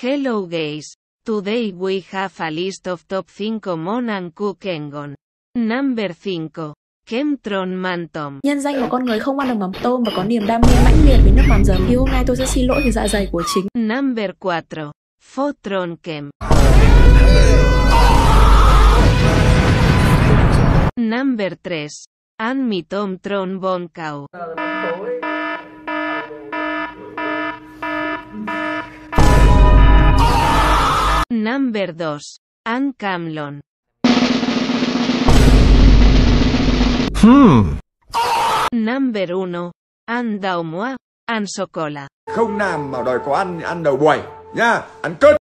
Hello guys. Today we have a list of top 5 Mon and Kukengon. Number 5. Kemtron Mantom. Nhân danh một con người không ăn được mắm tôm và có niềm đam mê mãnh liệt với nước mắm dầm thì hôm nay tôi sẽ xin lỗi về dạ dày của chính. Number 4. Fotron Kem. Number 3. An Mitom Tron Bon Number 2. An Camlon. Hmm. Number 1. An Daumoa. An Socola. không làm mà đòi có ăn ăn đầu buổi nhá ăn cơm